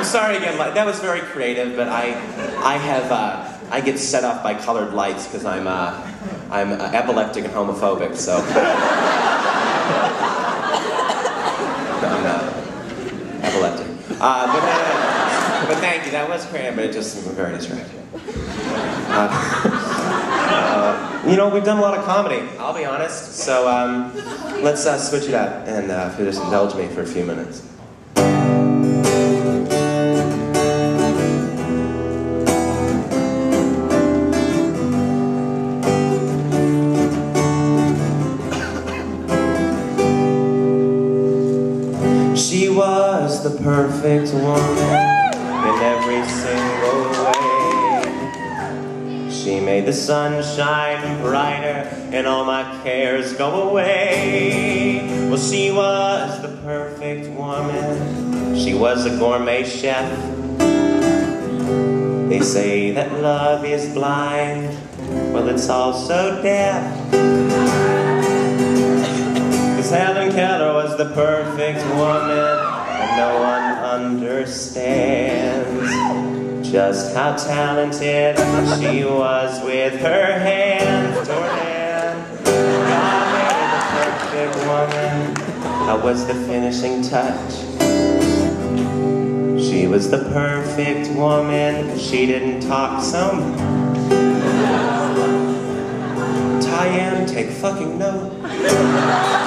I'm sorry again. That was very creative, but I, I have, uh, I get set off by colored lights because I'm, uh, I'm uh, epileptic and homophobic. So. I'm uh, epileptic. Uh, but, uh, but thank you. That was creative, but it just was very distracting. You know, we've done a lot of comedy. I'll be honest. So um, let's uh, switch it up and uh, if you just indulge me for a few minutes. She was the perfect woman in every single way. She made the sun shine brighter and all my cares go away. Well, she was the perfect woman. She was a gourmet chef. They say that love is blind. Well, it's also deaf. Cause Helen Keller was the perfect woman, and no one understands just how talented she was with her hands. Jordan, God made the perfect woman. How was the finishing touch? She was the perfect woman. she didn't talk so much. Tyann, take fucking note.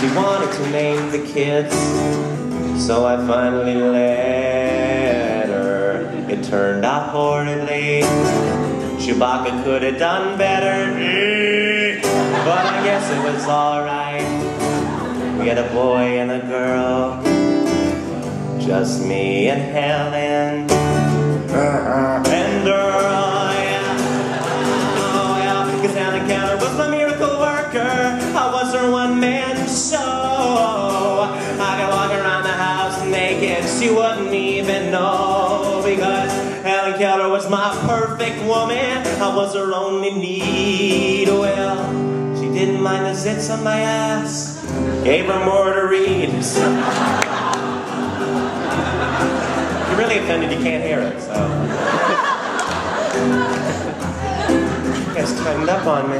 She wanted to name the kids, so I finally let her. It turned out horridly. Chewbacca could have done better, but I guess it was alright. We had a boy and a girl, just me and Helen. Helen Keller was my perfect woman. I was her only need. Well, she didn't mind the zits on my ass. Gave her more to read. You're really offended you can't hear it, so. You guys tightened up on me.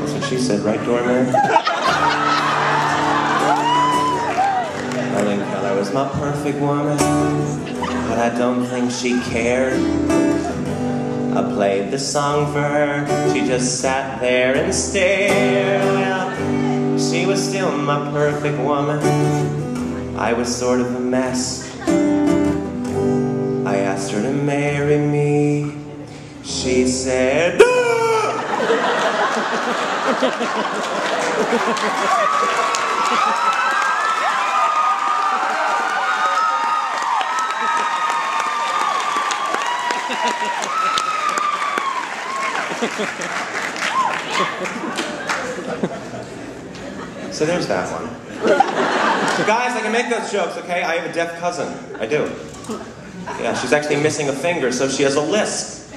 That's what she said, right, doorman? Was my perfect woman, but I don't think she cared. I played the song for her, she just sat there and stared. Well, she was still my perfect woman. I was sort of a mess. I asked her to marry me. She said, So there's that one. So guys, I can make those jokes, okay? I have a deaf cousin. I do. Yeah, she's actually missing a finger, so she has a lisp.